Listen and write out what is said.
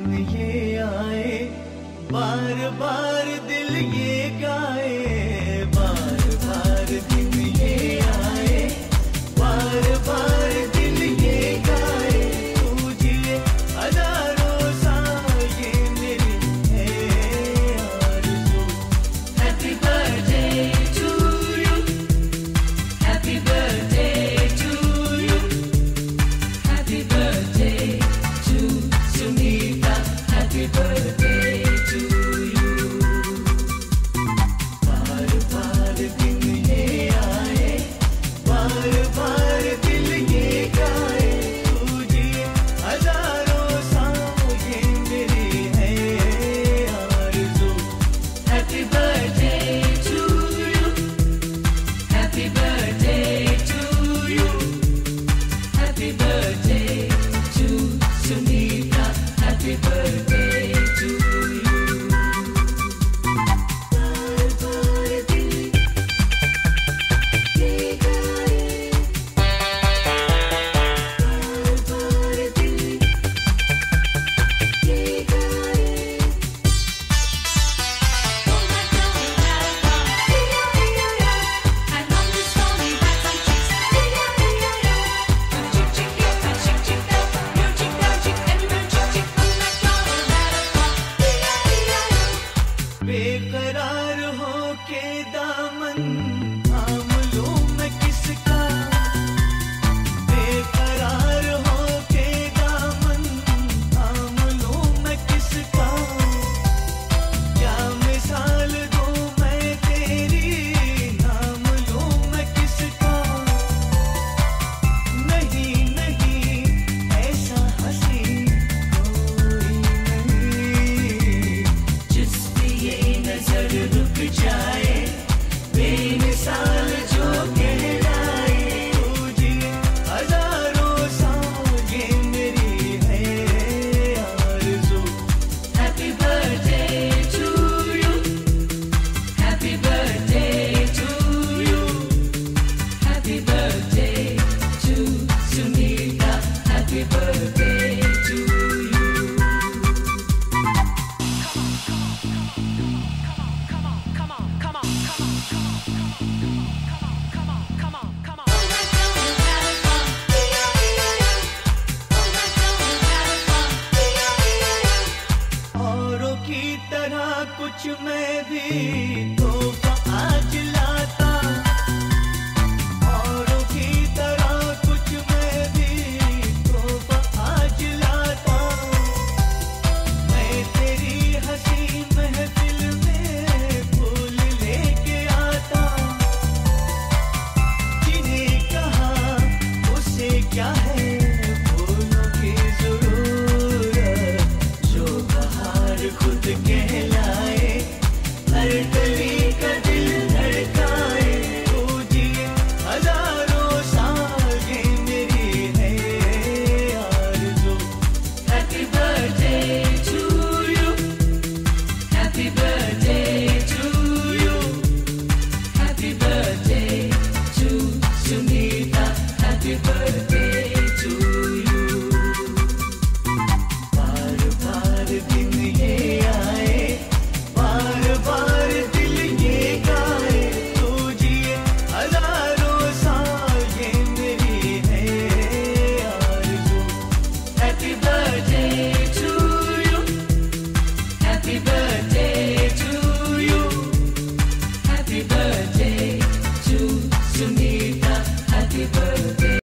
दिन ये आए। बार बार दिल ये का तरह कुछ मैं भी तो आज लाता